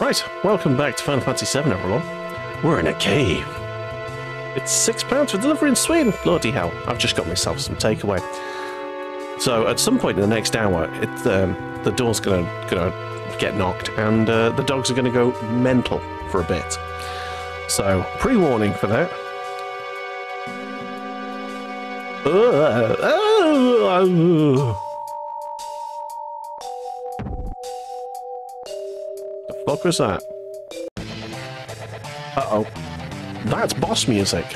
Right, welcome back to Final Fantasy VII, everyone. We're in a cave. It's six pounds for delivery in Sweden. Bloody hell! I've just got myself some takeaway. So at some point in the next hour, it, um, the door's gonna gonna get knocked, and uh, the dogs are gonna go mental for a bit. So pre-warning for that. Uh, uh, the fuck was that? Uh-oh. That's boss music.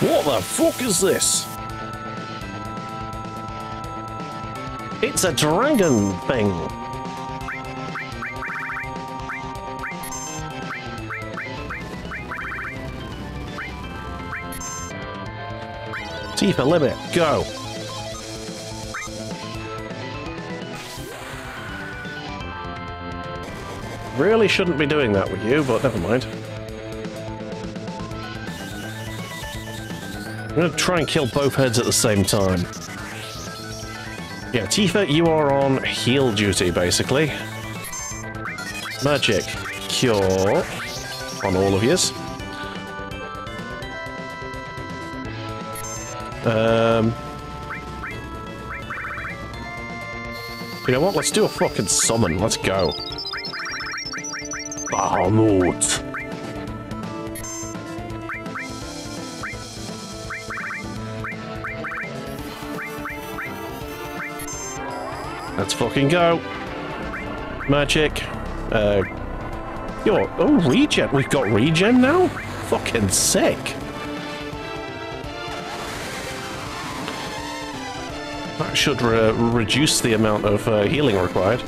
What the fuck is this? It's a dragon thing. Tifa, limit, go. Really shouldn't be doing that with you, but never mind. I'm going to try and kill both heads at the same time. Yeah, Tifa, you are on heal duty, basically. Magic Cure on all of yous. Um... You know what? Let's do a fucking summon. Let's go. Bahamut. Let's fucking go. Magic. Uh, yo, oh, regen. We've got regen now? Fucking sick. Should re reduce the amount of uh, healing required.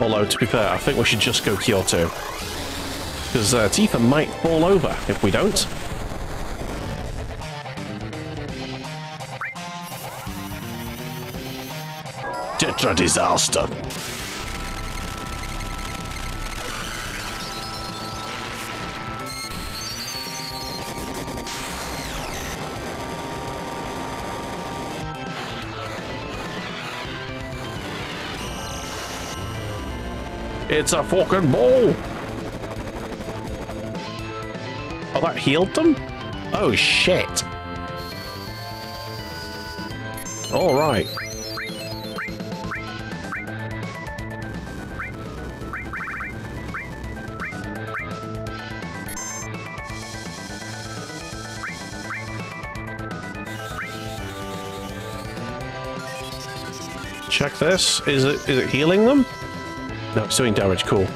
Although, to be fair, I think we should just go Kjata. Because uh, Tifa might fall over if we don't. Tetra disaster. It's a fucking ball! Oh, that healed them? Oh, shit. Alright. Check this. Is it is it healing them? No, it's damage. Cool.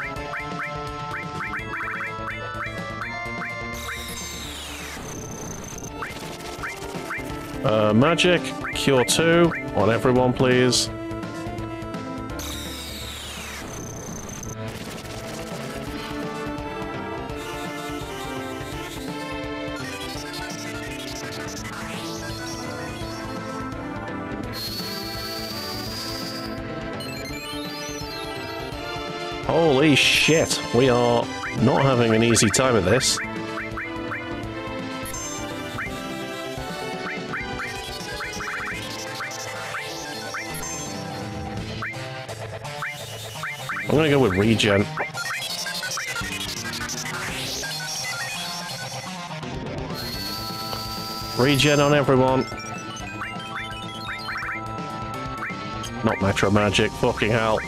Uh, magic, cure 2 on everyone, please. We are not having an easy time of this. I'm gonna go with regen. Regen on everyone. Not Metro Magic, fucking hell.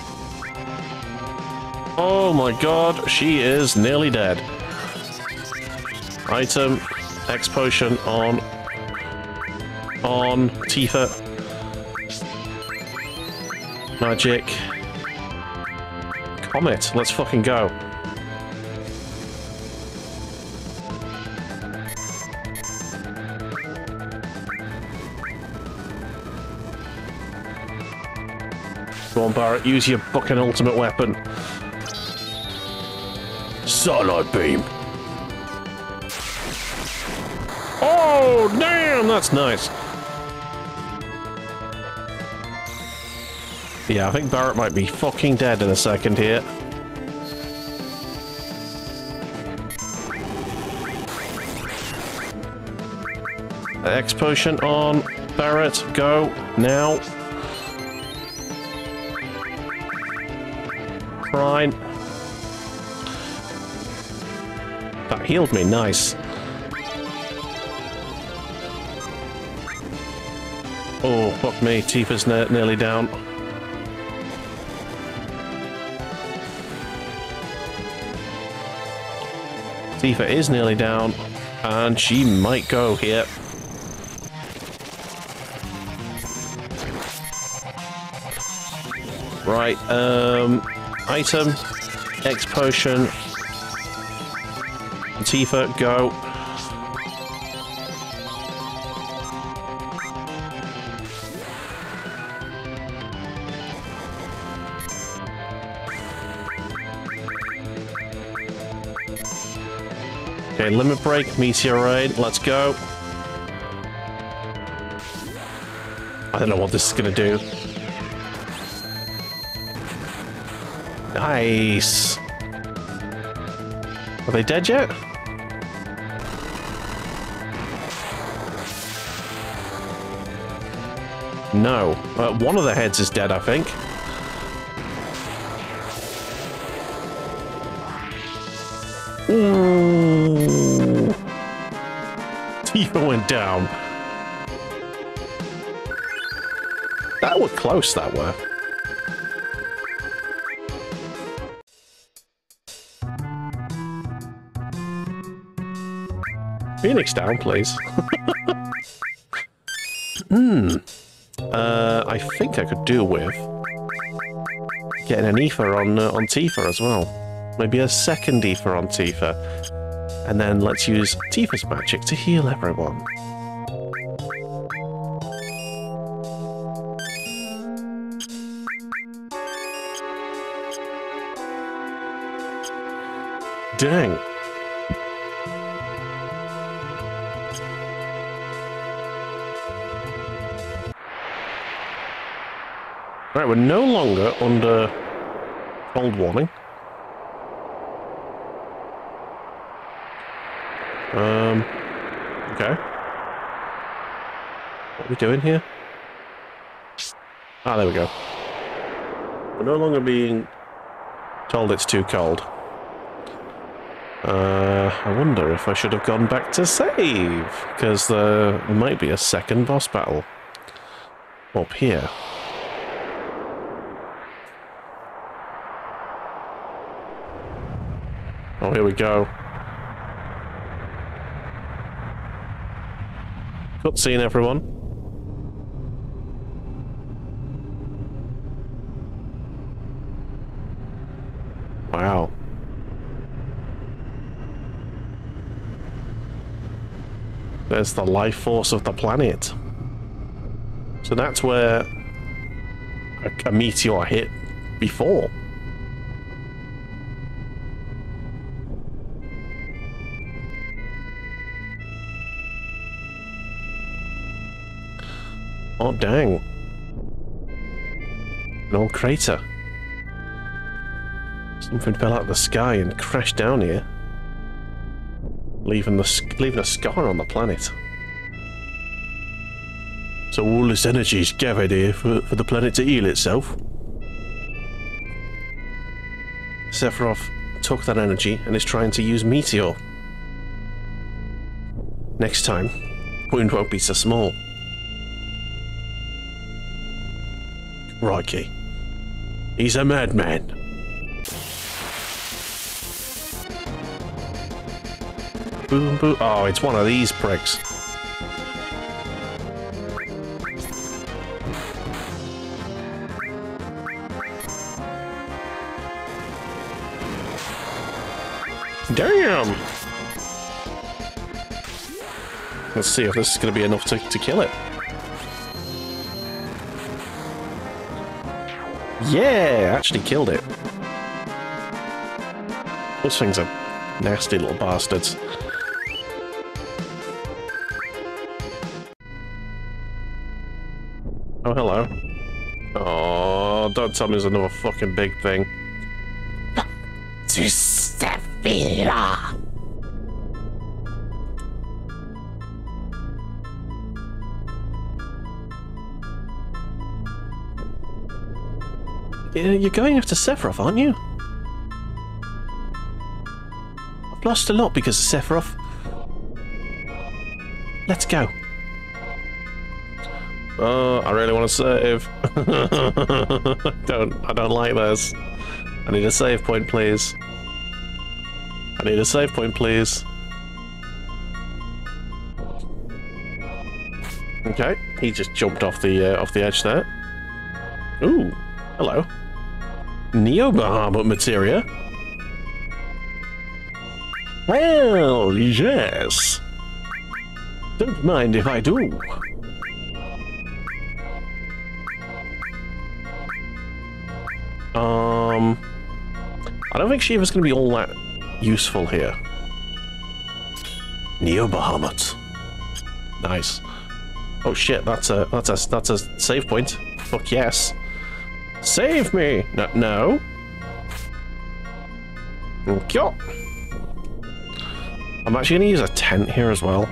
Oh my god, she is nearly dead. Item, X potion on on Tifa. Magic. Comet, let's fucking go. Go on, Barret, use your fucking ultimate weapon. Satellite Beam. Oh, damn, that's nice. Yeah, I think Barret might be fucking dead in a second here. X potion on Barret. go now. Prime. Healed me, nice. Oh, fuck me, Tifa's ne nearly down. Tifa is nearly down, and she might go here. Right, um, item, X potion, Tifa, go. Okay, limit break, Meteodrive, let's go. I don't know what this is gonna do. Nice. Are they dead yet? No. Uh, one of the heads is dead, I think. Ooh. Tifa went down. That was close, that were. Phoenix down, please. Hmm. Uh, I think I could do with getting an Aoife on uh, on Tifa as well. Maybe a second Aoife on Tifa. And then let's use Tifa's magic to heal everyone. Dang. Right, we're no longer under cold warning. Um, okay. What are we doing here? Ah, there we go. We're no longer being told it's too cold. Uh, I wonder if I should have gone back to save, because there might be a second boss battle up here. Oh, here we go. Cutscene, everyone. Wow. There's the life force of the planet. So that's where a, a meteor hit before. Oh, dang. An old crater. Something fell out of the sky and crashed down here. Leaving, the, leaving a scar on the planet. So all this energy is gathered here for, for the planet to heal itself. Sephiroth took that energy and is trying to use Meteor. Next time, wound won't be so small. Crikey. He's a madman. Boom, boom. Oh, it's one of these pricks. Damn! Let's see if this is going to be enough to, to kill it. Yeah, actually killed it. Those things are nasty little bastards. Oh, hello. Oh, don't tell me there's another fucking big thing. You're going after Sephiroth, aren't you? I've lost a lot because of Sephiroth. Let's go. Oh, I really want to save. I don't I don't like this. I need a save point, please. I need a save point, please. Okay, he just jumped off the uh, off the edge there. Ooh, hello. Neo Bahamut materia. Well, yes. Don't mind if I do. Um, I don't think Shiva's going to be all that useful here. Neo Bahamut. Nice. Oh shit, that's a that's a that's a save point. Fuck yes. Save me! No, no. Okay. I'm actually going to use a tent here as well.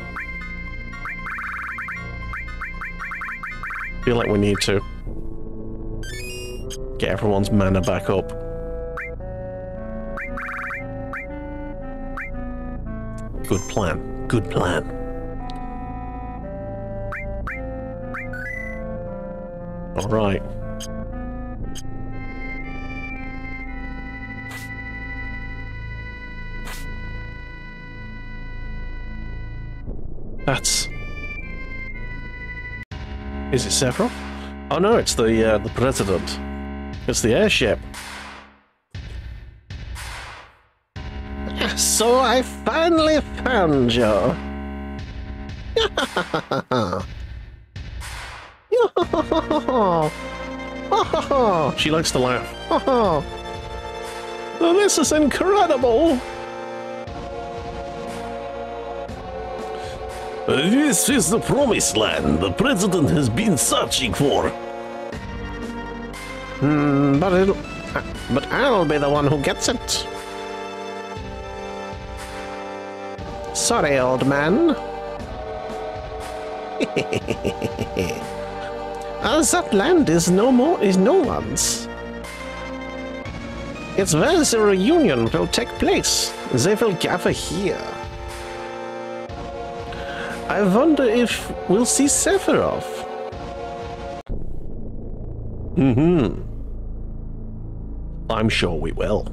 Feel like we need to. Get everyone's mana back up. Good plan. Good plan. All right. Is it Sephiroth? Oh no, it's the uh, the president. It's the airship. So I finally found you. she likes to laugh. this is incredible. This is the promised land the president has been searching for. Hmm, but it'll, but I'll be the one who gets it. Sorry, old man. uh, that land is no more is no one's. It's where the reunion will take place. They will gather here. I wonder if we'll see Sephiroth. Mm-hmm. I'm sure we will.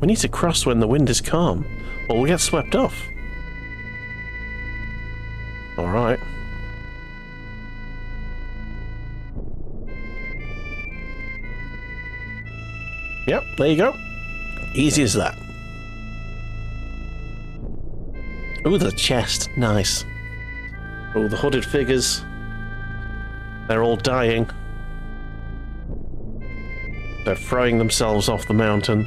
We need to cross when the wind is calm, or we'll get swept off. Alright. There you go. Easy as that. Ooh, the chest. Nice. Oh, the hooded figures. They're all dying. They're throwing themselves off the mountain.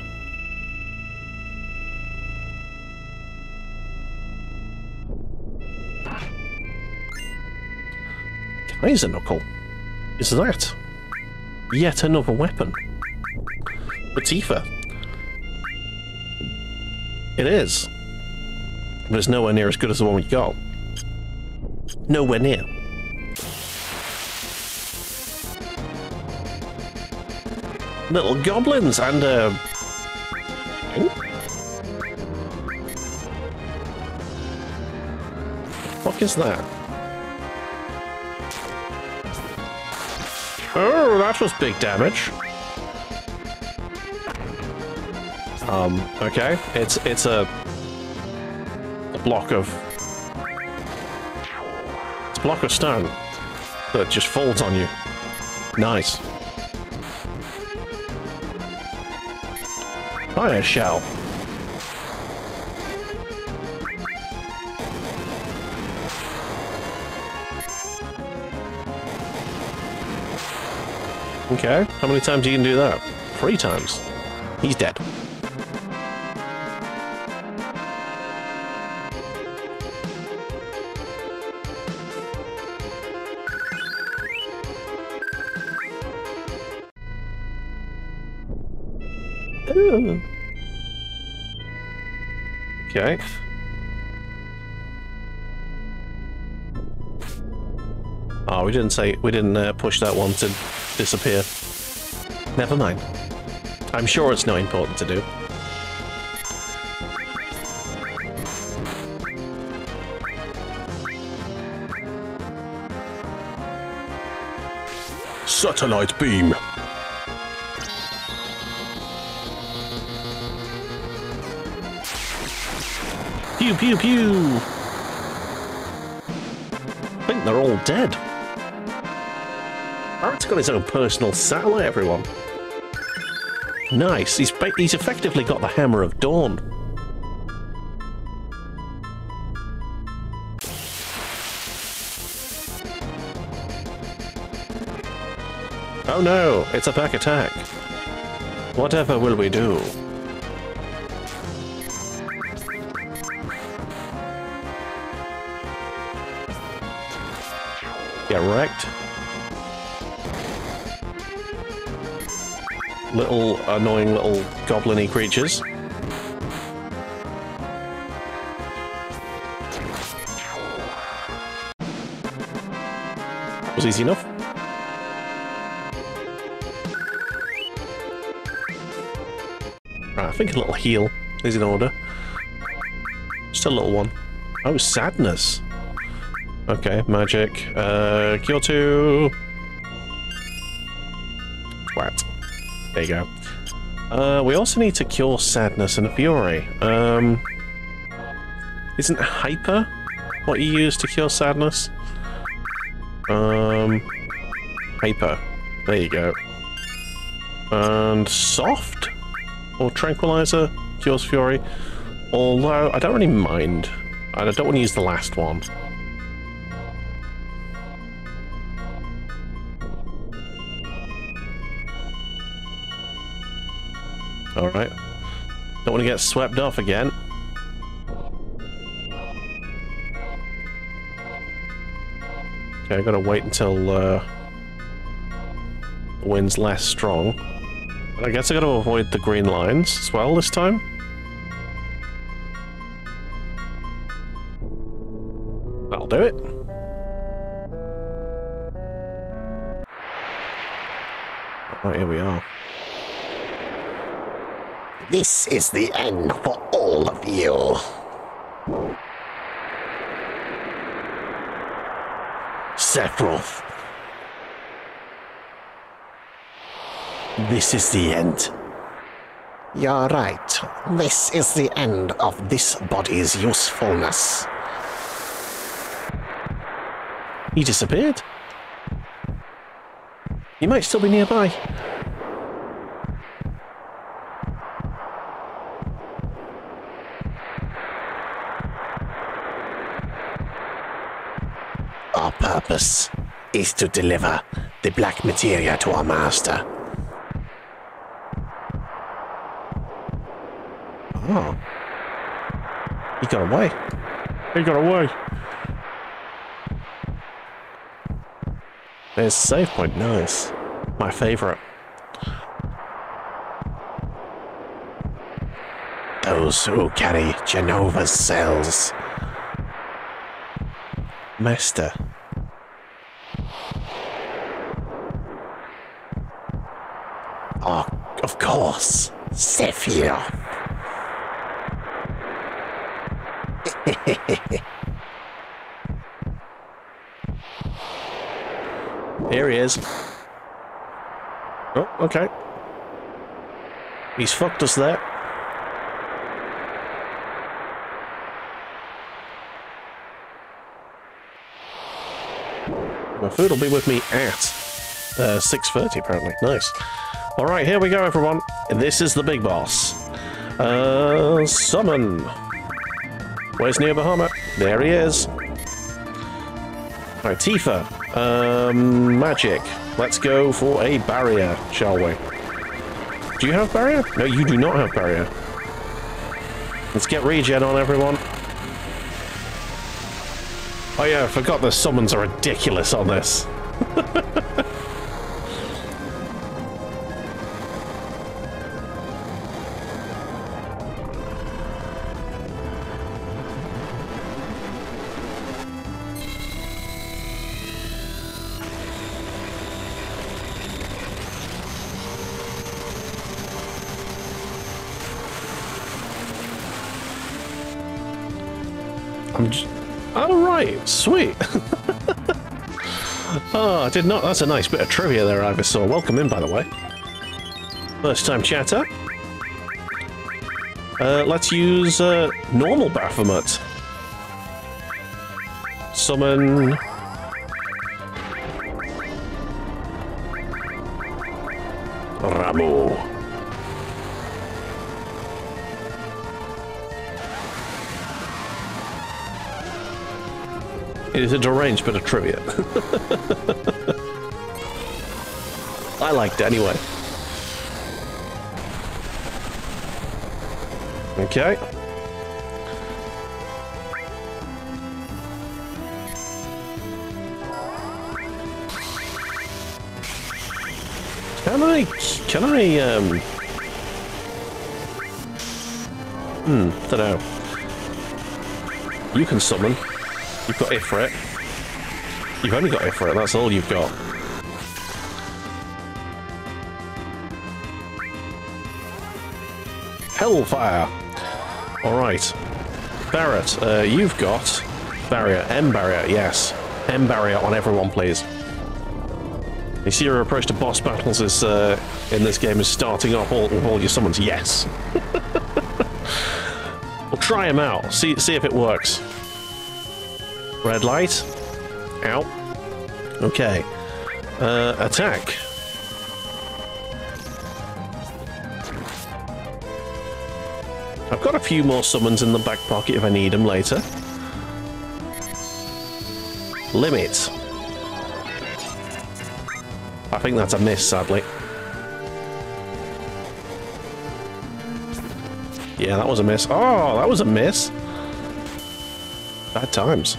Kaiser Knuckle. Is that yet another weapon? Retifa. It is. But it's nowhere near as good as the one we got. Nowhere near. Little goblins and uh Fuck is that? Oh, that was big damage. Um, okay. It's it's a, a block of it's a block of stone that just falls on you. Nice. Fire shell. Okay, how many times you can do that? Three times. He's dead. Didn't say we didn't uh, push that one to disappear. Never mind. I'm sure it's not important to do. Satellite beam. Pew pew pew. I think they're all dead. Barret's got his own personal satellite, everyone. Nice. He's he's effectively got the Hammer of Dawn. Oh no, it's a back attack. Whatever will we do? Get wrecked. Little annoying little goblin creatures. Was easy enough. Right, I think a little heal is in order. Just a little one. Oh, sadness. Okay, magic. Uh, cure two. There you go. Uh, we also need to cure sadness and fury. Um, isn't hyper what you use to cure sadness? Um, hyper. There you go. And soft or tranquilizer cures fury. Although I don't really mind. I don't want to use the last one. Alright. Don't want to get swept off again. Okay, I gotta wait until uh, the wind's less strong. But I guess I gotta avoid the green lines as well this time. That'll do it. Right, here we are. This is the end for all of you. Sephiroth. This is the end. You're right. This is the end of this body's usefulness. He disappeared. He might still be nearby. Our purpose is to deliver the black materia to our master. Oh. He got away. He got away. There's save point. Nice. My favorite. Those who carry Jenova's cells. Master. Oh, of course, Sephiroth. Here he is. Oh, okay. He's fucked us there. My food will be with me at uh, 6.30 apparently. Nice. Alright, here we go everyone. This is the big boss. Uh, summon. Where's Neo Bahamut? There he is. Alright, Tifa. Um, magic. Let's go for a barrier, shall we? Do you have barrier? No, you do not have barrier. Let's get regen on, everyone. Oh yeah, I forgot the summons are ridiculous on this. I'm j- oh, right. Sweet. oh, I did not. That's a nice bit of trivia there, Ivysaur. Welcome in, by the way. First time chatter. Uh, let's use uh, normal Bahamut. Summon... It is a deranged bit of trivia. I liked it anyway. Okay. Can I... Can I, um... Hmm, don't know. You can summon. You've got Ifrit. You've only got Ifrit, that's all you've got. Hellfire! Alright. Barret, uh, you've got... Barrier, M barrier, yes. M barrier on everyone, please. You see your approach to boss battles is, uh, in this game is starting off all, with all your summons. Yes. we'll try him out. See, see if it works. Red light. Out. Okay. Uh, attack. I've got a few more summons in the back pocket if I need them later. Limit. I think that's a miss, sadly. Yeah, that was a miss. Oh, that was a miss. Bad times.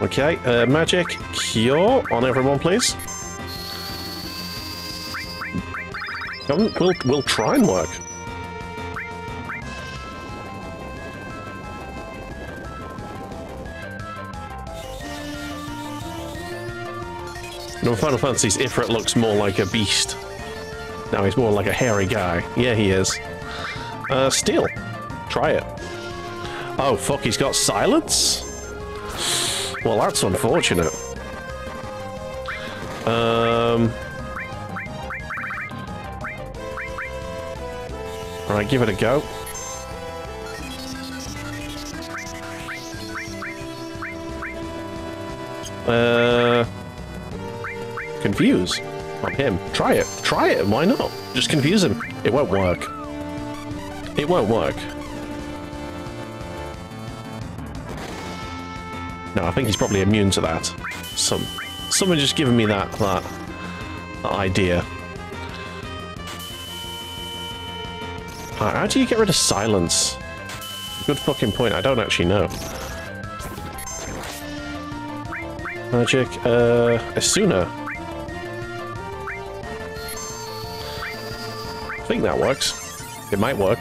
Okay, uh, magic cure on everyone, please. We'll we'll try and work. No, Final Fantasy's Ifrit looks more like a beast. Now he's more like a hairy guy. Yeah, he is. Uh, steal. Try it. Oh, fuck, he's got silence? Well, that's unfortunate. Um... Alright, give it a go. Uh... Confuse on him. Try it. Try it. Why not? Just confuse him. It won't work. It won't work. No, I think he's probably immune to that. Some, someone just giving me that that, that idea. How do you get rid of silence? Good fucking point. I don't actually know. Magic. Uh, Esuna. I think that works. It might work.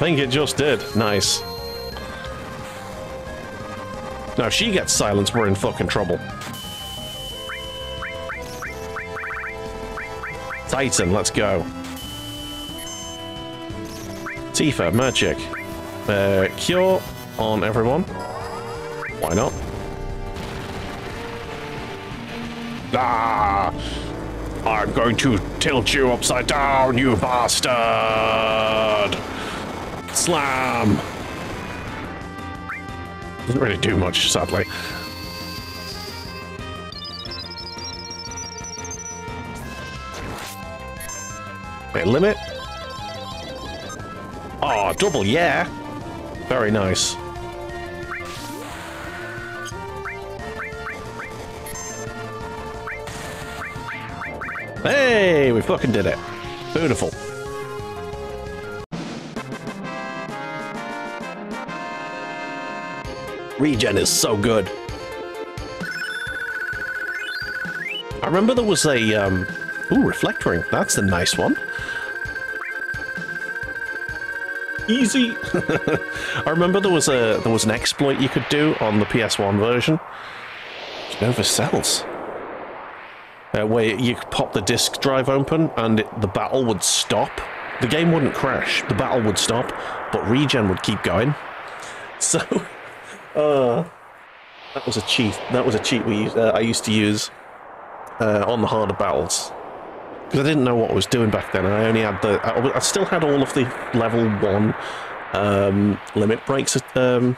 Think it just did. Nice. Now, if she gets silenced, we're in fucking trouble. Titan, let's go. Tifa, magic. Uh, cure on everyone. Why not? Ah! I'm going to tilt you upside down, you bastard! Slam! Doesn't really do much, sadly. Okay, limit. Oh, double, yeah! Very nice. Hey, we fucking did it. Beautiful. Regen is so good. I remember there was a, um... Ooh, reflect ring. That's a nice one. Easy. I remember there was a there was an exploit you could do on the PS1 version. Nova cells. Uh, where you could pop the disk drive open and it, the battle would stop the game wouldn't crash. The battle would stop, but regen would keep going. So, uh, that was a cheat. That was a cheat we uh, I used to use uh, on the harder battles because I didn't know what I was doing back then. I only had the. I, I still had all of the level one um, limit breaks um,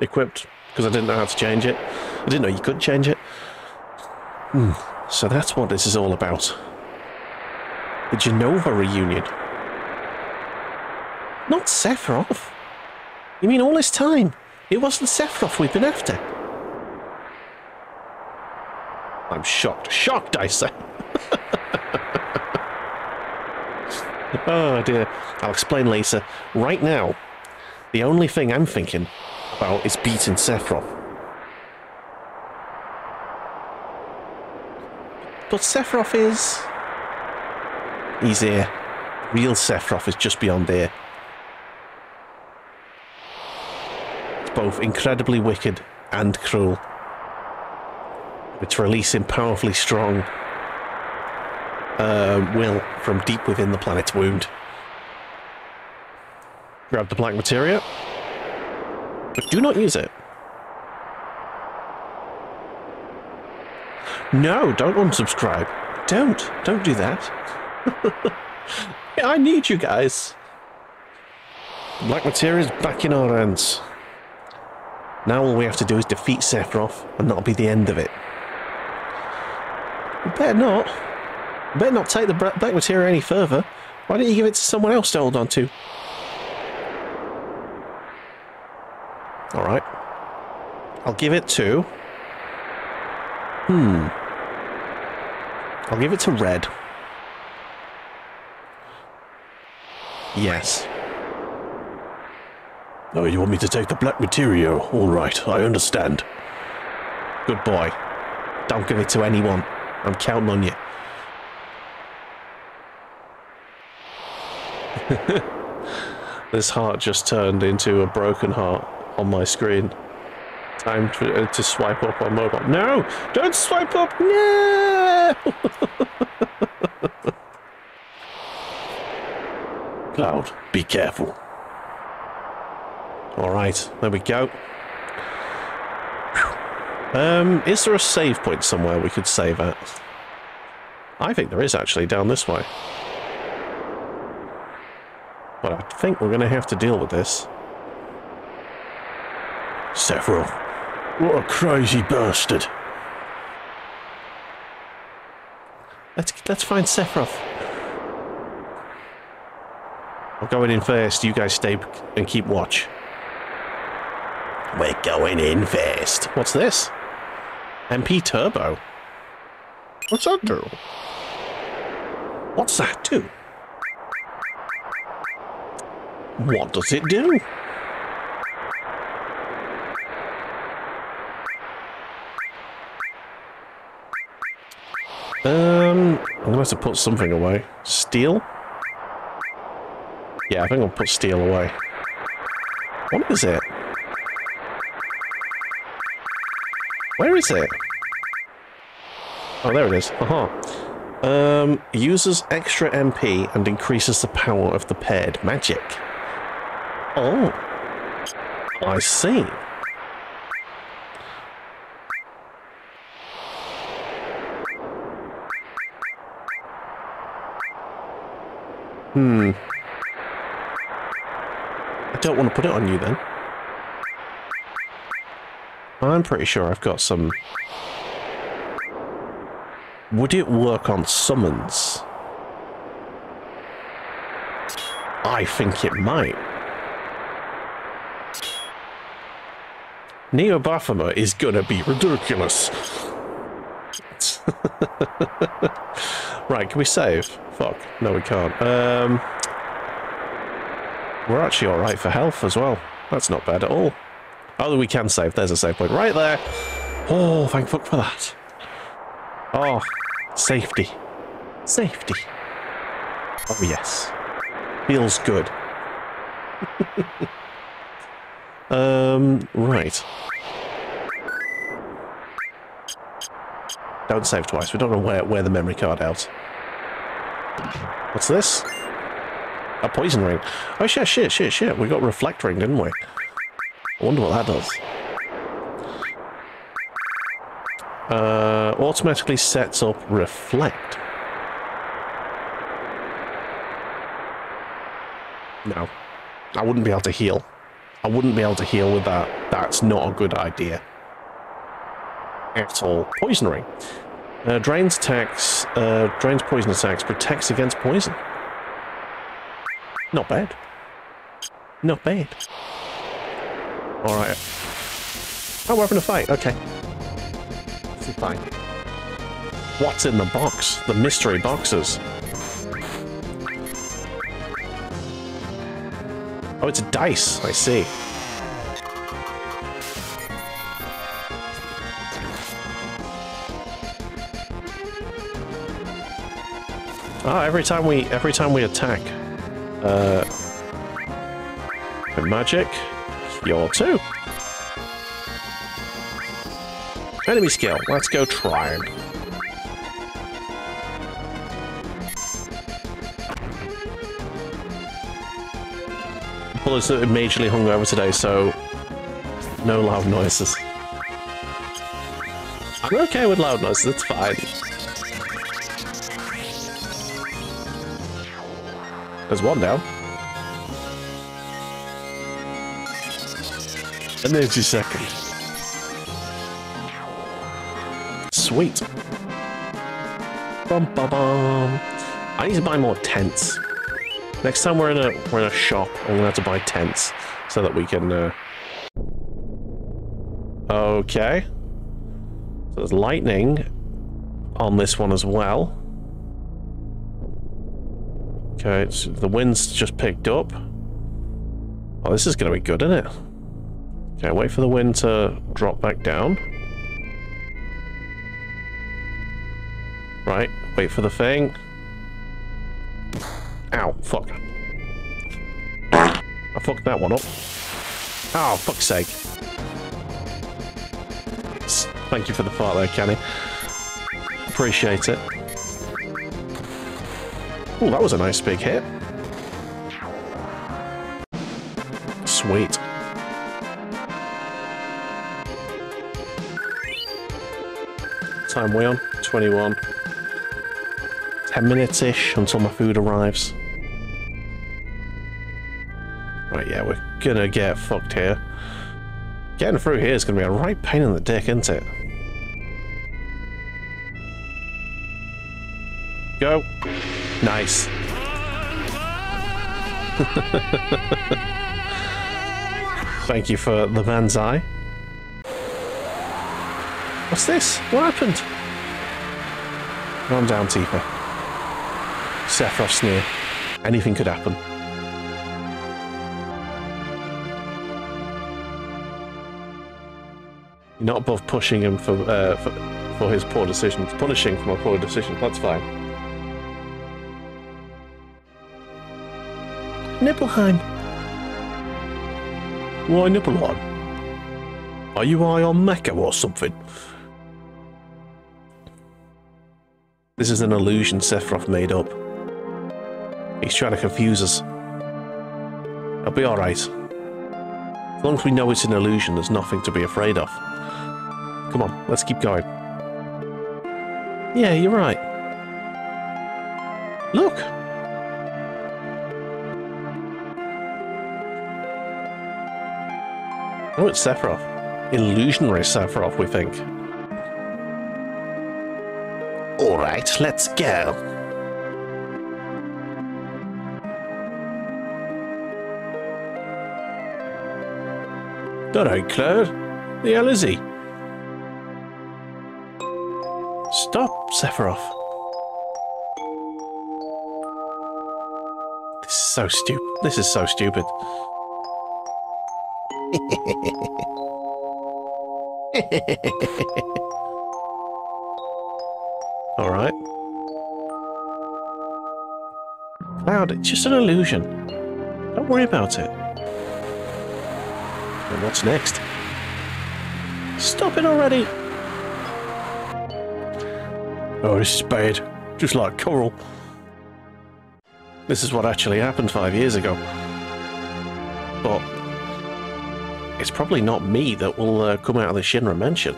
equipped because I didn't know how to change it. I didn't know you could change it. Hmm. So that's what this is all about. The Jenova reunion. Not Sephiroth. You mean all this time? It wasn't Sephiroth we've been after. I'm shocked. Shocked, I say. oh dear. I'll explain later. Right now, the only thing I'm thinking about is beating Sephiroth. But Sephiroth is... He's here. Real Sephiroth is just beyond here. Both incredibly wicked and cruel. It's releasing powerfully strong uh, will from deep within the planet's wound. Grab the black materia, but do not use it. No, don't unsubscribe. Don't. Don't do that. I need you guys. Black Materia is back in our hands. Now all we have to do is defeat Sephiroth, and that'll be the end of it. You better not. You better not take the Black Materia any further. Why don't you give it to someone else to hold on to? Alright. I'll give it to... Hmm. I'll give it to red. Yes. Oh, you want me to take the black material? All right, I understand. Good boy. Don't give it to anyone. I'm counting on you. this heart just turned into a broken heart on my screen. Time to, uh, to swipe up on mobile. No! Don't swipe up! No! Cloud, be careful. Alright, there we go. Um, is there a save point somewhere we could save at? I think there is actually, down this way. But I think we're going to have to deal with this. Sephiroth, what a crazy bastard. Let's, let's find Sephiroth. I'm going in first. You guys stay and keep watch. We're going in first. What's this? MP Turbo. What's that do? What's that do? What does it do? Um, I'm gonna have to put something away. Steal? Yeah, I think I'll put steal away. What is it? Where is it? Oh, there it is. Aha. Um, uses extra MP and increases the power of the paired magic. Oh. I see. Hmm. I don't want to put it on you then. I'm pretty sure I've got some... Would it work on summons? I think it might. Neo Bahamut is gonna be ridiculous. right, can we save? Fuck. No, we can't. Um, we're actually alright for health as well. That's not bad at all. Oh, we can save. There's a save point right there. Oh, thank fuck for that. Oh, safety. Safety. Oh, yes. Feels good. um, right. Don't save twice. We don't know where, where the memory card out. What's this? A poison ring. Oh shit, shit, shit, shit. We got reflect ring, didn't we? I wonder what that does. Uh, automatically sets up reflect. No. I wouldn't be able to heal. I wouldn't be able to heal with that. That's not a good idea. At all. Poison ring. Uh, drains attacks, uh, drains poison attacks, protects against poison. Not bad. Not bad. Alright. Oh, we're having a fight. Okay. Fine. What's in the box? The mystery boxes. Oh, it's a dice. I see. Oh, every time we every time we attack, uh, magic, you're two. Enemy skill. Let's go try it. Bullets are majorly hungover today, so no loud noises. I'm okay with loud noises, it's fine. There's one down. Energy second. Sweet. Bum bum bum. I need to buy more tents. Next time we're in a we're in a shop, I'm gonna have to buy tents so that we can. Uh... Okay. So there's lightning on this one as well. Okay, the wind's just picked up. Oh, this is to be good, isn't it? Okay, wait for the wind to drop back down. Right, wait for the thing. Ow, fuck. I fucked that one up. Oh, fuck's sake. Thank you for the fart there, Kenny. Appreciate it. Oh, that was a nice big hit. Sweet. Time we on? 21. 10 minutes-ish until my food arrives. Right, yeah, we're gonna get fucked here. Getting through here is gonna be a right pain in the dick, isn't it? Go. Nice. Thank you for the man's eye. What's this? What happened? Calm down, Tifa. Sephiroth sneer. Anything could happen. You're not above pushing him for, uh, for, for his poor decisions. Punishing for my poor decisions. That's fine. Nibelheim. Why Nibelheim? Are you eye on Mecca or something? This is an illusion Sephiroth made up. He's trying to confuse us. I'll be alright. As long as we know it's an illusion, there's nothing to be afraid of. Come on, let's keep going. Yeah, you're right. Look! Oh, it's Sephiroth. Illusionary Sephiroth, we think. All right, let's go. Ain't Cloud. The hell is he? Stop, Sephiroth. This is so stupid. This is so stupid. All right. Cloud, it's just an illusion. Don't worry about it. And what's next? Stop it already! Oh, this is bad. Just like Coral. This is what actually happened five years ago. But it's probably not me that will uh, come out of the Shinra mansion.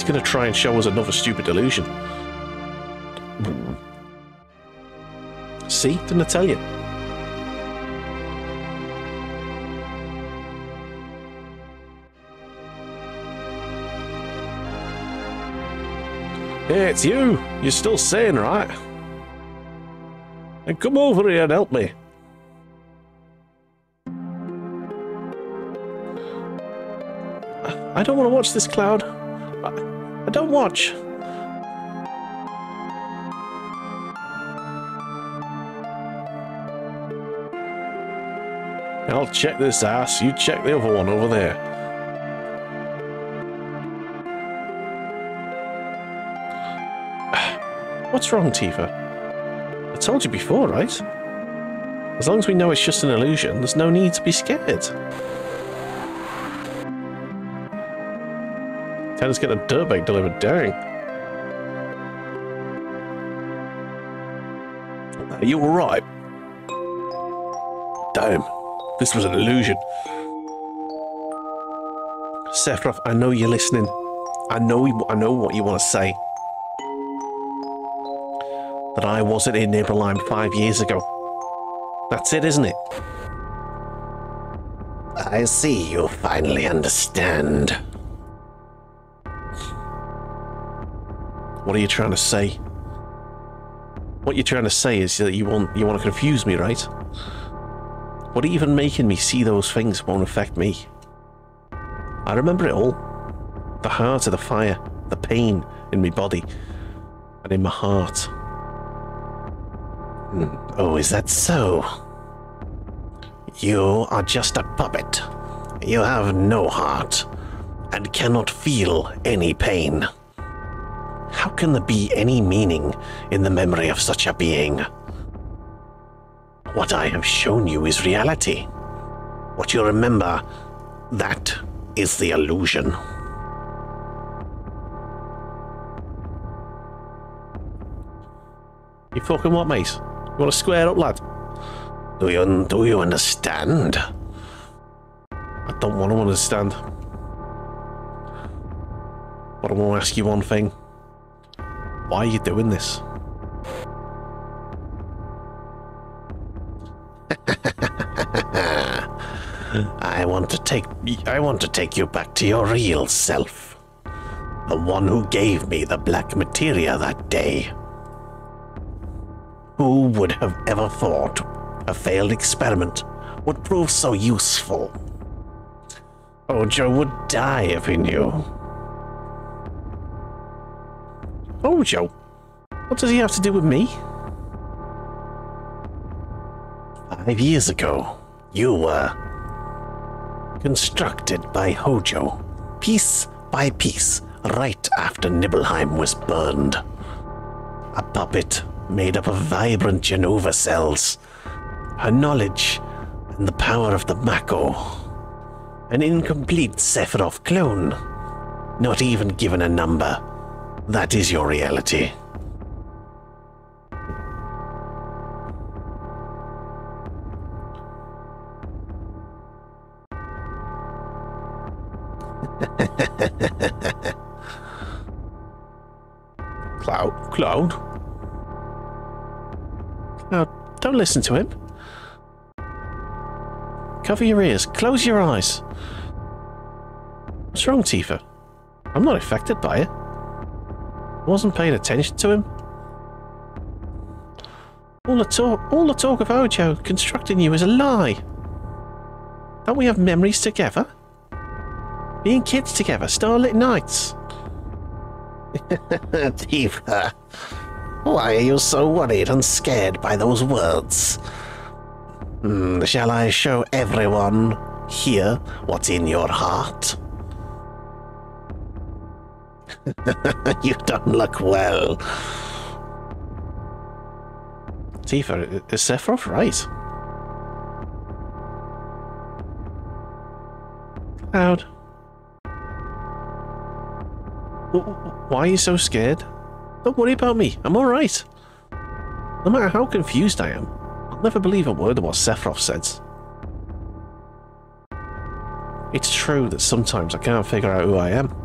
He's going to try and show us another stupid illusion. See? Didn't I tell you? Hey, it's you! You're still sane, right? And come over here and help me. I don't want to watch this cloud. Don't watch. I'll check this ass. You check the other one over there. What's wrong, Tifa? I told you before, right? As long as we know it's just an illusion, there's no need to be scared. Tennis getting a dirt bike delivered, dang. Are you alright? Damn, this was an illusion. Sephiroth, I know you're listening. I know, I know what you want to say that I wasn't in Nibelheim five years ago. That's it, isn't it? I see you finally understand. What are you trying to say? What you're trying to say is that you want you want to confuse me, right? What even making me see those things won't affect me. I remember it all. The heart of the fire, the pain in my body, and in my heart. Hmm. Oh, is that so? You are just a puppet. You have no heart and cannot feel any pain. How can there be any meaning in the memory of such a being? What I have shown you is reality. What you remember, that is the illusion. You fucking what, mate? You want to square up, lad? Do you, do you understand? I don't want to understand. But I want to ask you one thing. Why are you doing this? I want to take I want to take you back to your real self. The one who gave me the black materia that day. Who would have ever thought a failed experiment would prove so useful? Hojo would die if he knew. Oh, Hojo? What does he have to do with me? Five years ago, you were constructed by Hojo, piece by piece, right after Nibelheim was burned. A puppet made up of vibrant Jenova cells. Her knowledge and the power of the Mako. An incomplete Sephiroth clone. Not even given a number. That is your reality. Cloud? Cloud? Cloud, don't listen to him. Cover your ears. Close your eyes. What's wrong, Tifa? I'm not affected by it. Wasn't paying attention to him. All the talk, all the talk of Hojo constructing you is a lie. Don't we have memories together? Being kids together, starlit nights. Tifa, why are you so worried and scared by those words? Hmm, shall I show everyone here what's in your heart? you don't look well. Tifa, is Sephiroth right? Cloud. Why are you so scared? Don't worry about me. I'm alright. No matter how confused I am, I'll never believe a word of what Sephiroth says. It's true that sometimes I can't figure out who I am.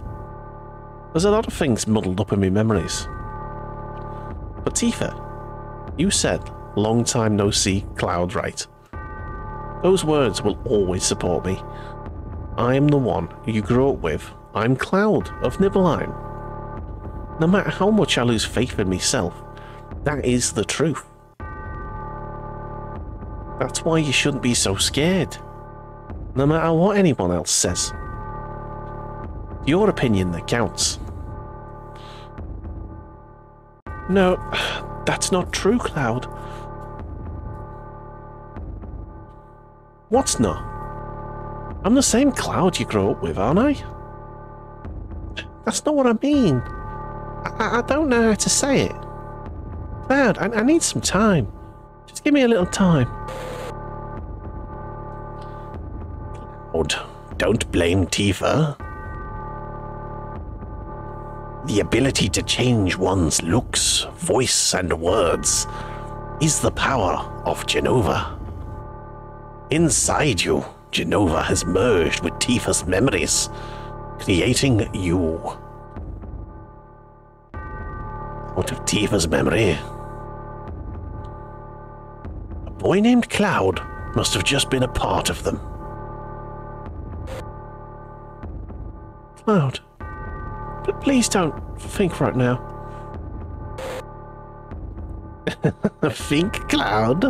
There's a lot of things muddled up in my memories. But Tifa, you said, long time no see, Cloud, right? Those words will always support me. I am the one you grew up with. I'm Cloud of Nibelheim. No matter how much I lose faith in myself, that is the truth. That's why you shouldn't be so scared. No matter what anyone else says. Your opinion that counts. No, that's not true, Cloud. What's not? I'm the same Cloud you grew up with, aren't I? That's not what I mean. I, I don't know how to say it. Cloud, I, I need some time. Just give me a little time. Cloud, don't blame Tifa. The ability to change one's looks, voice, and words is the power of Jenova. Inside you, Jenova has merged with Tifa's memories, creating you. Out of Tifa's memory, a boy named Cloud must have just been a part of them. Cloud, please don't think right now. Think Cloud?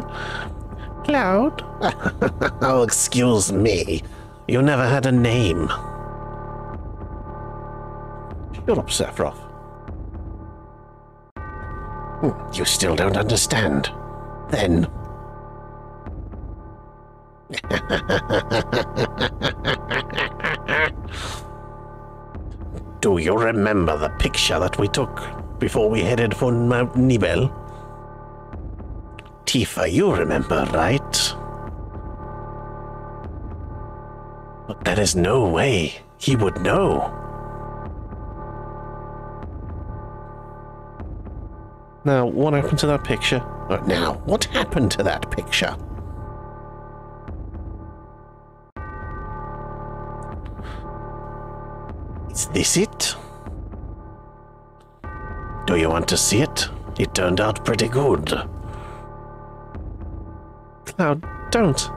Cloud? oh, excuse me. You never had a name. Shut up, Sephiroth. Hmm, You still don't understand. Then. Do you remember the picture that we took before we headed for Mount Nibel? Tifa, you remember, right? But there is no way he would know. Now, what happened to that picture? Uh, Now, what happened to that picture? Is this it? Do you want to see it? It turned out pretty good. Cloud, don't.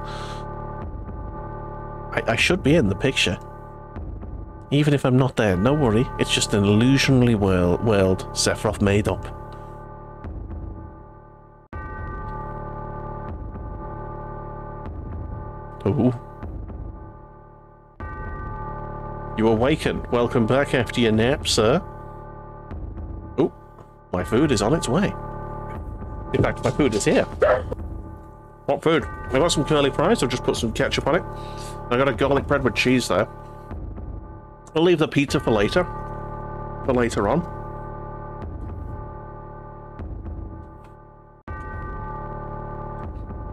I, I should be in the picture. Even if I'm not there, no worry. It's just an illusionary world, world Sephiroth made up. Ooh. You awaken. Welcome back after your nap, sir. Oh, my food is on its way. In fact, my food is here. What food? I got some curly fries. I've just put some ketchup on it. I got a garlic bread with cheese there. I'll leave the pizza for later. For later on.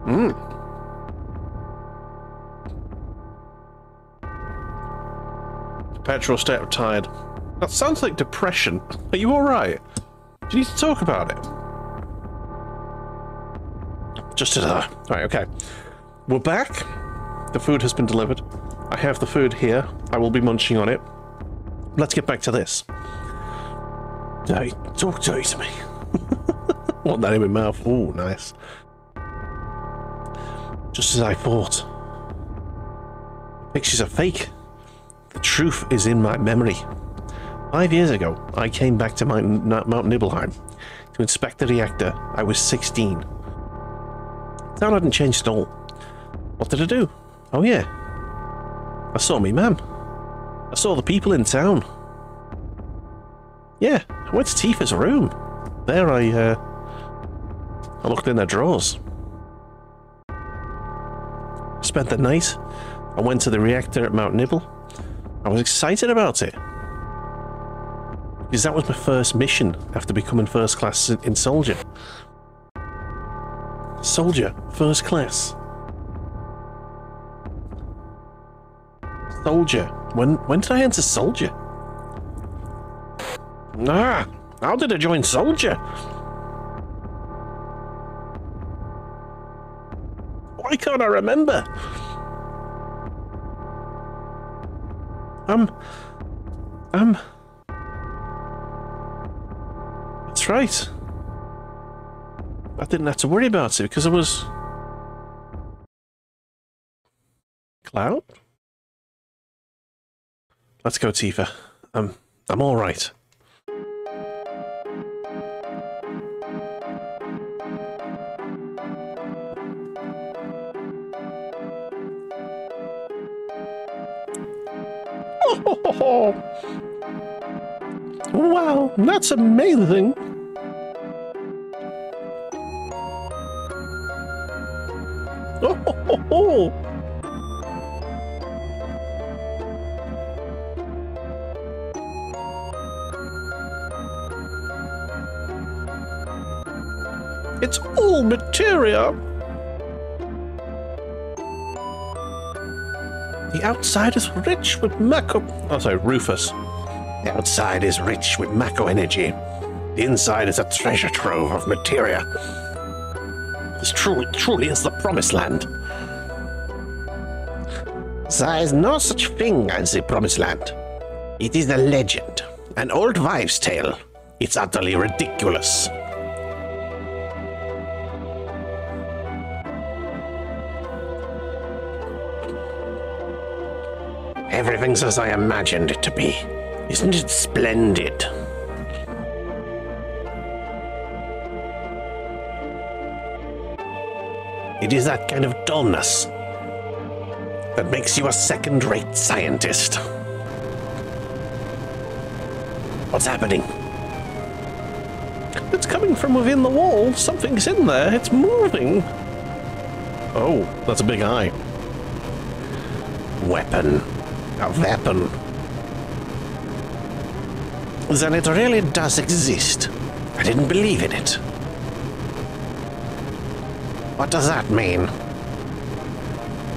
Mmm. Perpetual state of tired. That sounds like depression. Are you alright? Do you need to talk about it? Just as a... Right, okay. We're back. The food has been delivered. I have the food here. I will be munching on it. Let's get back to this. Hey, talk dirty to me. Want that in my mouth. Oh, nice. Just as I thought. Pictures are fake. The truth is in my memory. Five years ago, I came back to Mount, Mount Nibelheim to inspect the reactor. I was 16. Town hadn't changed at all. What did I do? Oh yeah. I saw me mum. I saw the people in town. Yeah, I went to Tifa's room. There I, uh... I looked in their drawers. Spent the night. I went to the reactor at Mount Nibel. I was excited about it. Because that was my first mission after becoming first class in Soldier. Soldier, first class. Soldier. When when did I enter Soldier? Ah, how did I join Soldier? Why can't I remember? Um. Um. That's right. I didn't have to worry about it because I was. Cloud? Let's go, Tifa. I'm. I'm all wow, that's amazing. Oh, It's all materia. The outside is rich with Mako. Oh, sorry, Rufus. The outside is rich with Mako energy. The inside is a treasure trove of materia. This truly, truly is the promised land. There is no such thing as the promised land. It is a legend, an old wives' tale. It's utterly ridiculous. Everything's as I imagined it to be. Isn't it splendid? It is that kind of dullness that makes you a second rate scientist. What's happening? It's coming from within the wall. Something's in there. It's moving. Oh, that's a big eye. Weapon. A weapon. Then it really does exist. I didn't believe in it. What does that mean?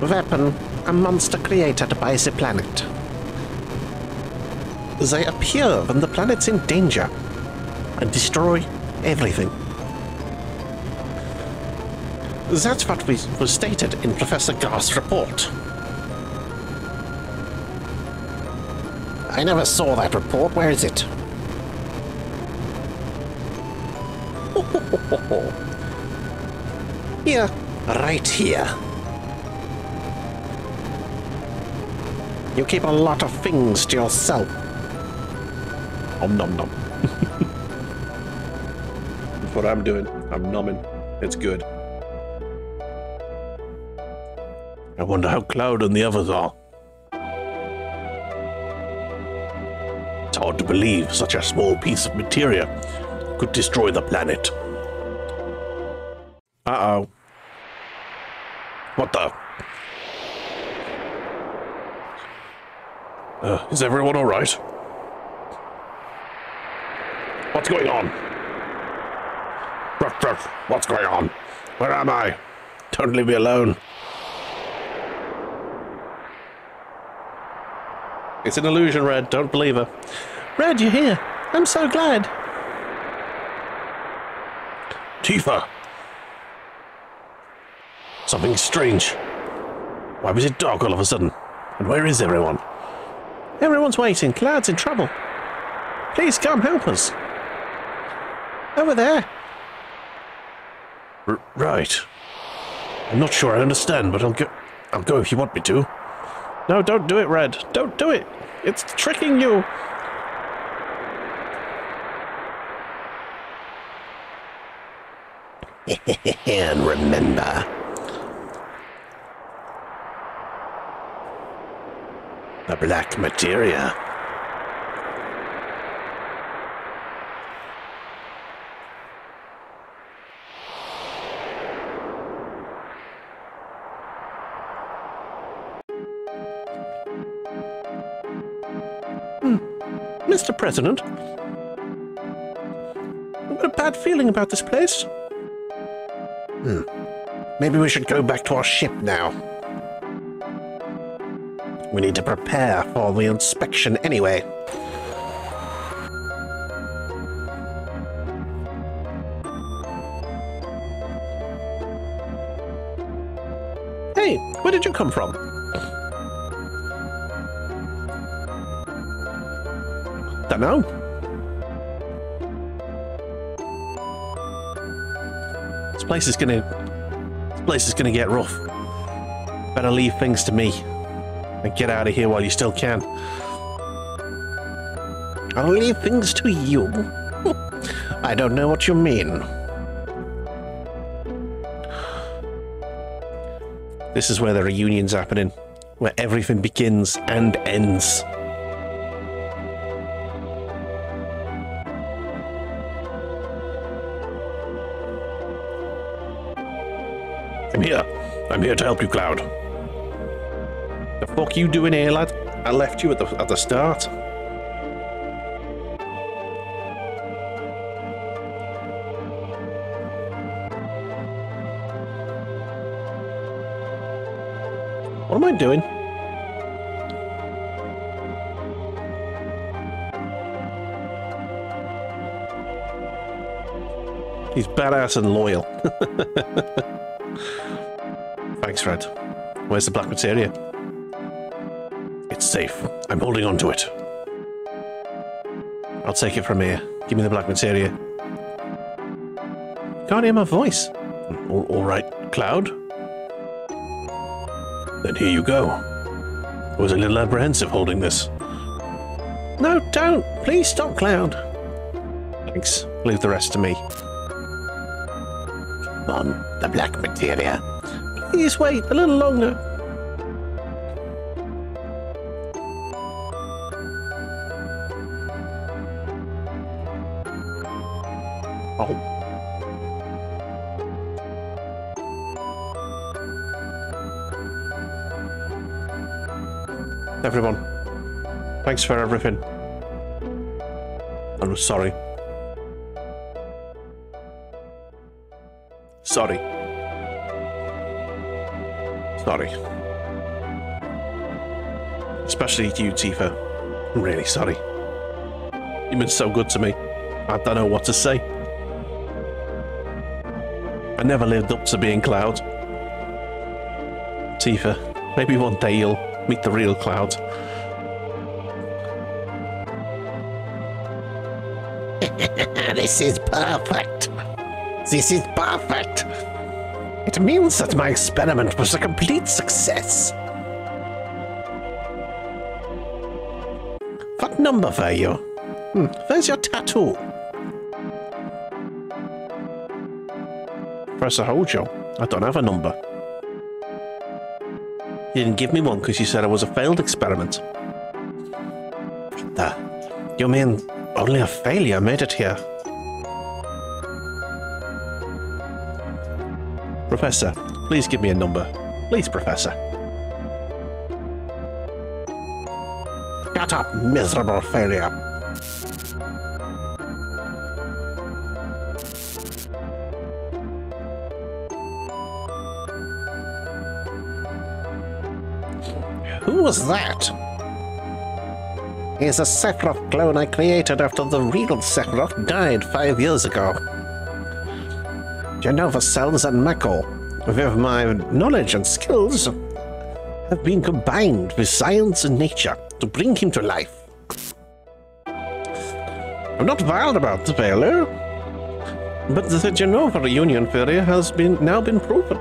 Weapon, a monster created by the planet. They appear when the planet's in danger and destroy everything. That's what we, was stated in Professor Gast's report. I never saw that report. Where is it? Here. Right here. You keep a lot of things to yourself. Om nom nom. That's what I'm doing. I'm numbing. It's good. I wonder how Cloud and the others are. To believe such a small piece of materia could destroy the planet. Uh-oh. What the? Uh, is everyone all right? What's going on? What's going on? Where am I? Don't leave me alone. It's an illusion, Red. Don't believe her. Red, you're here. I'm so glad. Tifa! Something strange. Why was it dark all of a sudden? And where is everyone? Everyone's waiting. Cloud's in trouble. Please come help us. Over there. R right. I'm not sure I understand, but I'll go. I'll go if you want me to. No, don't do it, Red. Don't do it. It's tricking you. And remember, the black materia. Hmm. Mr. President, I've got a bad feeling about this place. Hmm. Maybe we should go back to our ship now. We need to prepare for the inspection anyway. Hey, where did you come from? Don't know. Place is gonna. This place is gonna get rough. Better leave things to me and get out of here while you still can. I'll leave things to you. I don't know what you mean. This is where the reunion's happening, where everything begins and ends. I'm here to help you, Cloud. The fuck you doing here, lad? I left you at the at the start. What am I doing? He's badass and loyal. Thanks, Fred. Where's the black materia? It's safe. I'm holding on to it. I'll take it from here. Give me the black materia. Can't hear my voice. all, all right, Cloud. Then here you go. I was a little apprehensive holding this. No, don't. Please stop, Cloud. Thanks. Leave the rest to me. Come on, the black materia. Please wait a little longer. Oh. Everyone, thanks for everything. I'm sorry. Sorry. Sorry. Especially to you, Tifa. I'm really sorry. You've been so good to me. I don't know what to say. I never lived up to being Cloud. Tifa, maybe one day you'll meet the real Cloud. this is perfect. This is perfect. It means that my experiment was a complete success. What number were you? Hmm, where's your tattoo? Professor Hojo, I don't have a number. You didn't give me one because you said I was a failed experiment. The, you mean only a failure made it here? Professor, please give me a number. Please, Professor. Shut up, miserable failure. Who was that? He's a Sephiroth clone I created after the real Sephiroth died five years ago. Jenova cells and Mako, with my knowledge and skills, have been combined with science and nature to bring him to life. I'm not wild about the failure, but the Jenova reunion theory has been now been proven.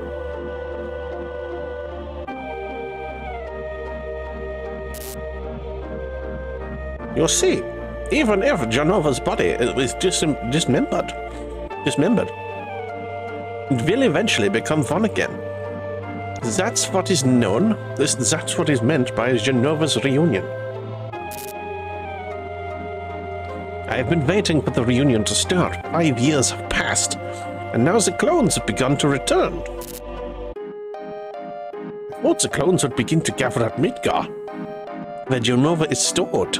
You see, even if Jenova's body is dis dismembered, dismembered, will eventually become one again. That's what is known. That's what is meant by Jenova's reunion. I have been waiting for the reunion to start. Five years have passed, and now the clones have begun to return. I thought the clones would begin to gather at Midgar, where Genova is stored.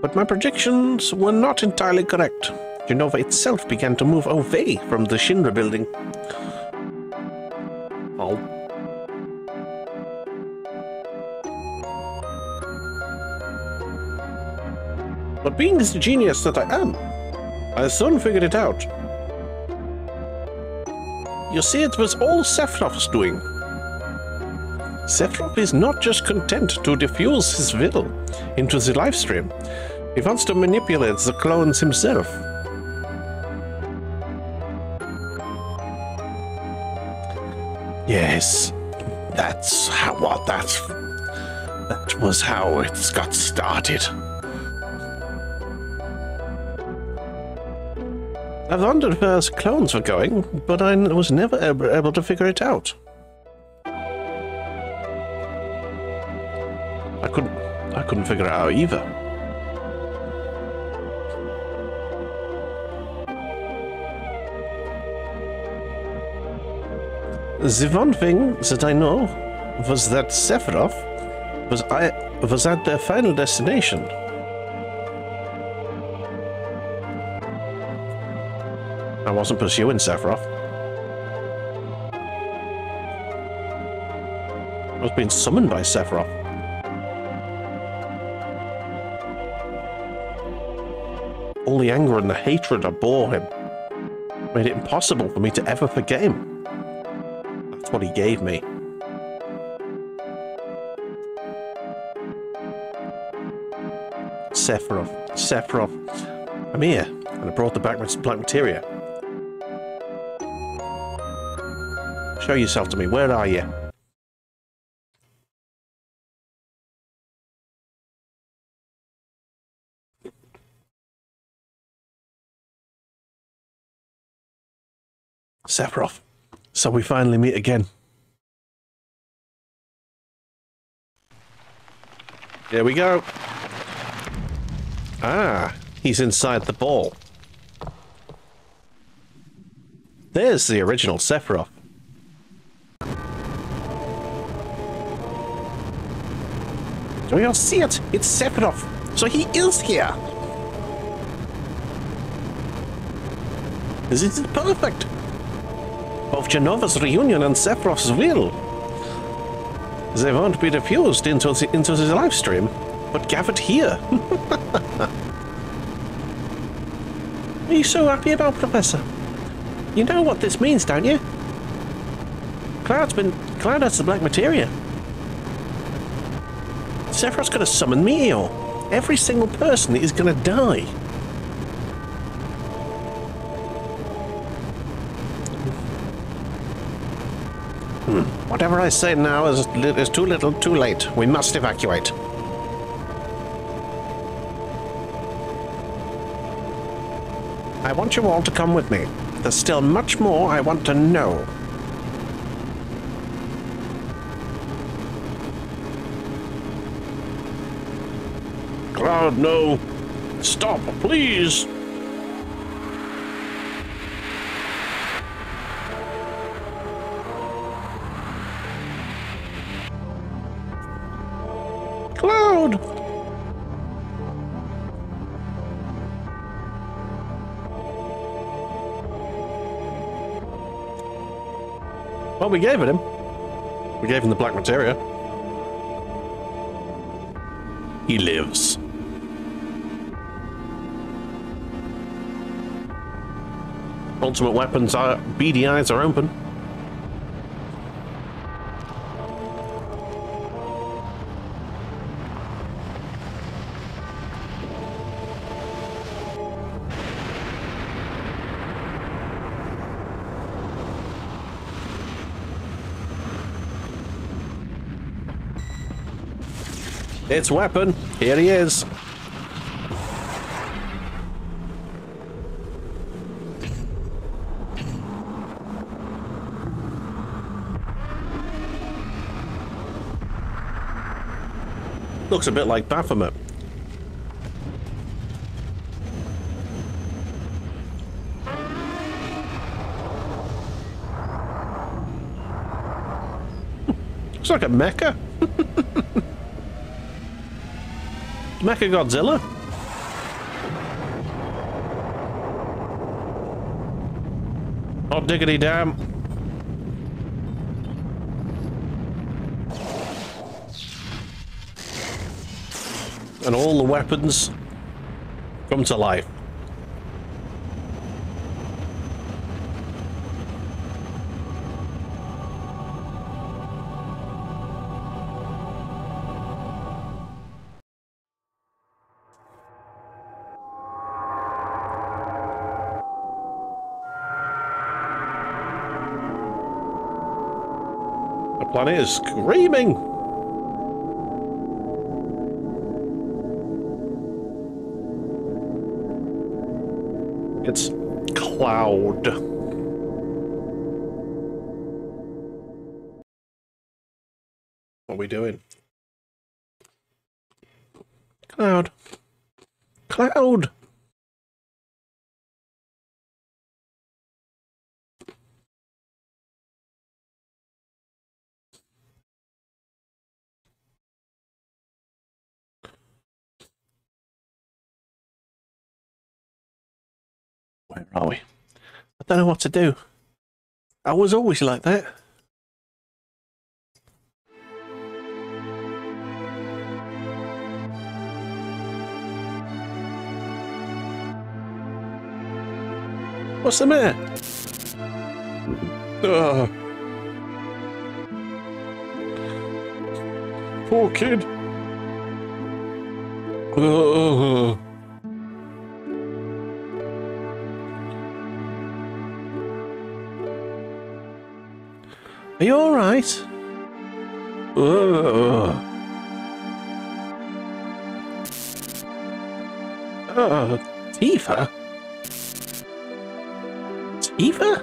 But my predictions were not entirely correct. Jenova itself began to move away from the Shinra building. Oh. But being the genius that I am, I soon figured it out. You see, it was all Sephiroth's doing. Sephiroth is not just content to diffuse his will into the Lifestream. He wants to manipulate the clones himself. Yes, that's how what that's that was how it's got started. I've wondered where his clones were going, but I was never able, able to figure it out. I couldn't I couldn't figure it out either. The one thing that I know was that Sephiroth was I was at their final destination. I wasn't pursuing Sephiroth. I was being summoned by Sephiroth. All the anger and the hatred I bore him made it impossible for me to ever forget him. What he gave me. Sephiroth, Sephiroth. I'm here, and I brought the back black materia. Show yourself to me. Where are you? Sephiroth. So we finally meet again. Here we go. Ah, he's inside the ball. There's the original Sephiroth. Do you see it? It's Sephiroth. So he is here. This is perfect. Both Jenova's reunion and Sephiroth's will. They won't be diffused into the, into the Lifestream, but gathered here. Are you so happy about Professor? You know what this means, don't you? Cloud's been... Cloud has the black materia. Sephiroth's to summon Meteor. Every single person is to die. Hmm. Whatever I say now is, is too little, too late. We must evacuate. I want you all to come with me. There's still much more I want to know. Cloud, no. Stop, please. Well, we gave it him. We gave him the black materia. He lives. Ultimate weapons are eyes are open. It's weapon. Here he is. Looks a bit like Baphomet. Looks like a mecha. Mecha Godzilla? Oh, diggity damn. And all the weapons come to life. Planet is screaming. It's Cloud. What are we doing? Cloud. Cloud! Are we? I don't know what to do. I was always like that. What's the matter? Ugh. Poor kid. Ugh. Are you all right? Uh, Tifa? Tifa?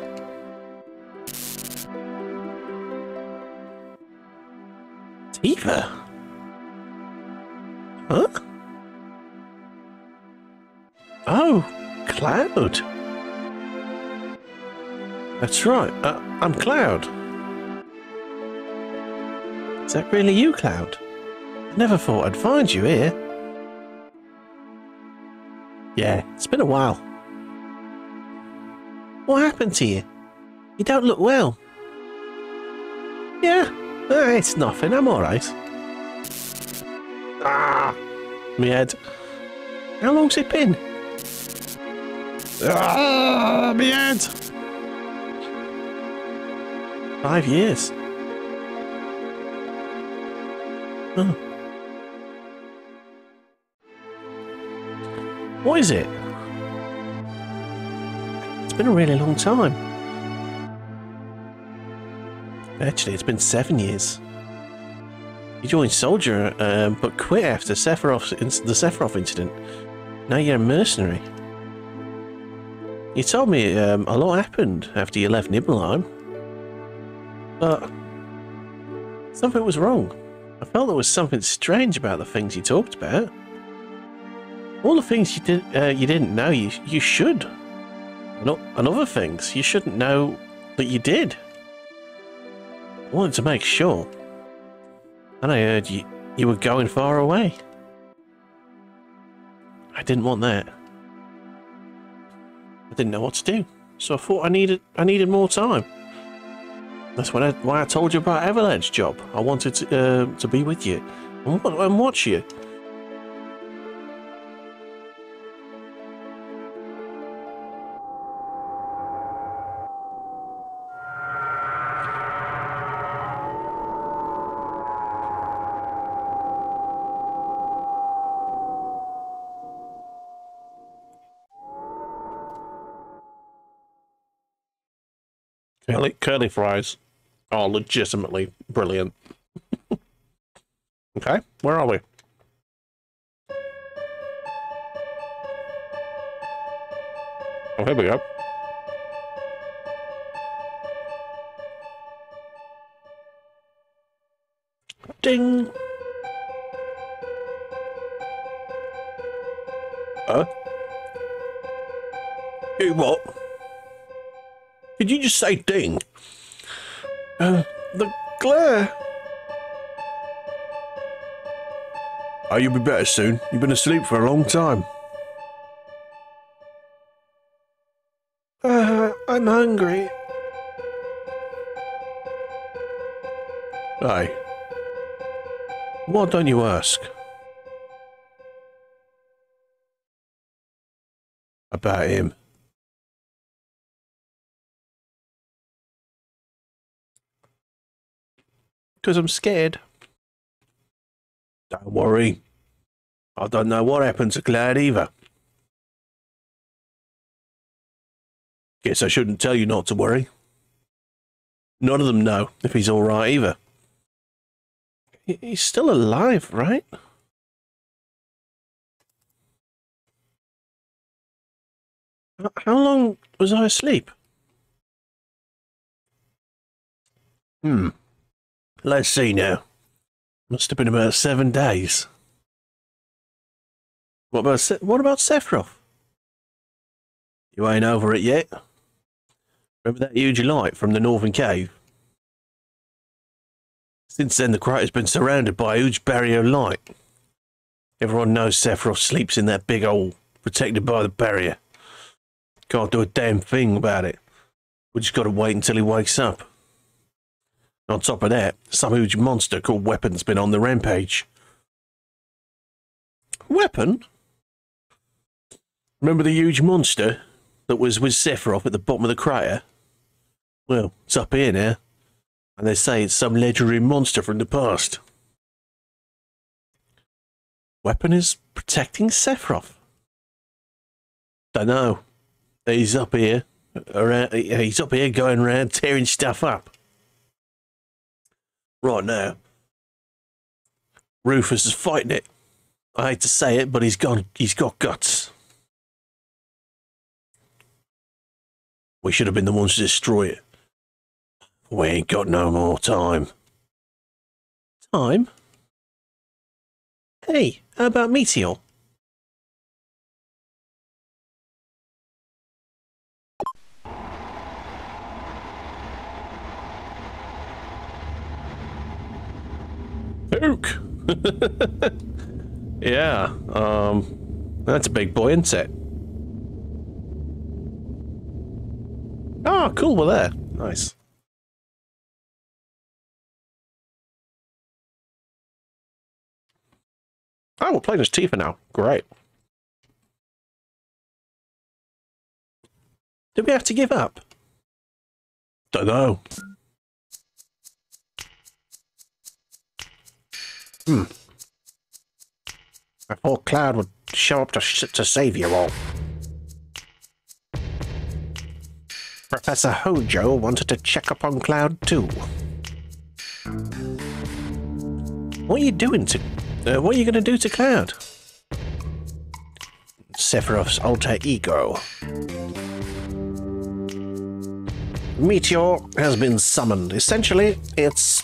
Tifa? Huh? Oh, Cloud. That's right. Uh, I'm Cloud. Is that really you, Cloud? I never thought I'd find you here. Yeah, it's been a while. What happened to you? You don't look well. Yeah, uh, it's nothing. I'm all right. Ah, my head. How long's it been? Ah, my head. Five years. What is it? It's been a really long time. Actually, it's been seven years. You joined Soldier, um, but quit after the Sephiroth incident. Now you're a mercenary. You told me um, a lot happened after you left Nibelheim. But something was wrong. I felt there was something strange about the things you talked about. All the things you did uh, you didn't know you you should. And, other things you shouldn't know that you did. I wanted to make sure. And I heard you you were going far away. I didn't want that. I didn't know what to do, so I thought I needed I needed more time. That's why I, why I told you about Avalanche job. I wanted to, uh, to be with you and, and watch you. Curly, curly fries are legitimately brilliant. okay, where are we? Oh, here we go. Ding! Huh? You what? Did you just say ding? Uh, the glare. Oh, you'll be better soon. You've been asleep for a long time. Uh, I'm hungry. Hey. Why don't you ask? About him. Because I'm scared. Don't worry. I don't know what happened to Cloud either. Guess I shouldn't tell you not to worry. None of them know if he's alright either. He's still alive, right? How long was I asleep? Hmm. Let's see now. Must have been about seven days. What about Se- what about Sephiroth? You ain't over it yet. Remember that huge light from the northern cave? Since then, the crater's been surrounded by a huge barrier of light. Everyone knows Sephiroth sleeps in that big hole, protected by the barrier. Can't do a damn thing about it. We just gotta wait until he wakes up. On top of that, some huge monster called Weapon's been on the rampage. Weapon? Remember the huge monster that was with Sephiroth at the bottom of the crater? Well, it's up here now, and they say it's some legendary monster from the past. Weapon is protecting Sephiroth. Dunno. He's up here, around, he's up here going around tearing stuff up. Right now, Rufus is fighting it. I hate to say it, but he's got he's got guts. We should have been the ones to destroy it. We ain't got no more time. Time? Hey, how about Meteor? Luke! yeah, um, that's a big boy, it? Ah, cool, we're there. Nice. Oh, we're playing as Tifa now. Great. Did we have to give up? Don't know. Hmm. I thought Cloud would show up to, to save you all. Professor Hojo wanted to check up on Cloud too. What are you doing to... Uh, what are you going to do to Cloud? Sephiroth's alter ego. Meteor has been summoned. Essentially, it's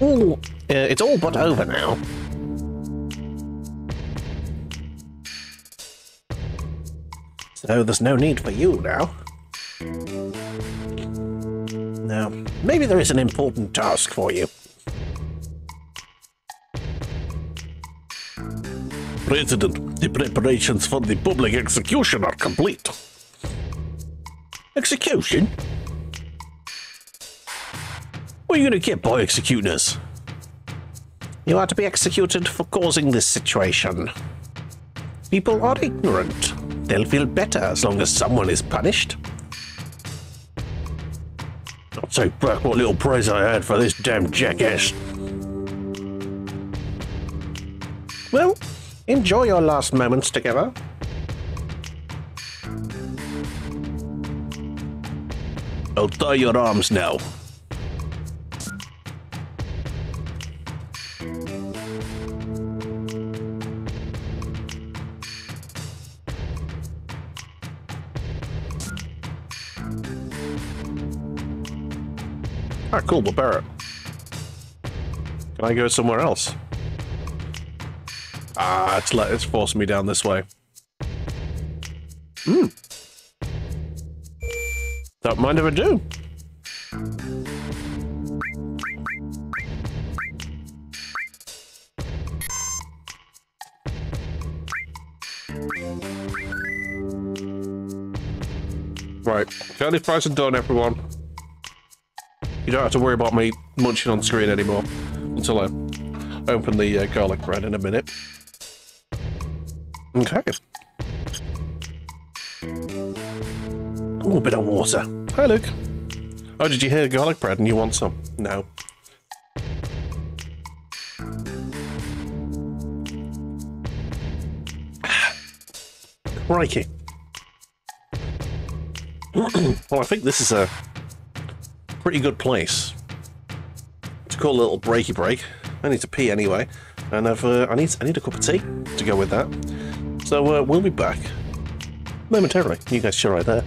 all... Uh, it's all but over now. So there's no need for you now. Now, maybe there is an important task for you. President, the preparations for the public execution are complete. Execution? What are you going to get by executing us? You are to be executed for causing this situation. People are ignorant. They'll feel better as long as someone is punished. I'll take back what little praise I had for this damn jackass. Well, enjoy your last moments together. I'll tie your arms now. Cool, we'll bear it. Can I go somewhere else? Ah, it's let it's forcing me down this way. Hmm. Don't mind if I do. Right, Curly fries are done, everyone. Don't have to worry about me munching on screen anymore until I open the uh, garlic bread in a minute. Okay. Ooh, a bit of water. Hi, Luke. Oh, did you hear garlic bread and you want some? No. Crikey. well, I think this is a pretty good place It's a cool little breaky break I need to pee anyway, and I've uh, I need I need a cup of tea to go with that. So uh, we'll be back momentarily. You guys chill right there.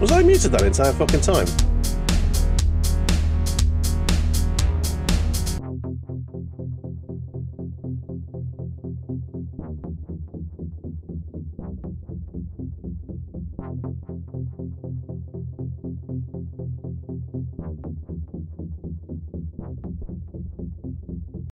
Was I muted that entire fucking time?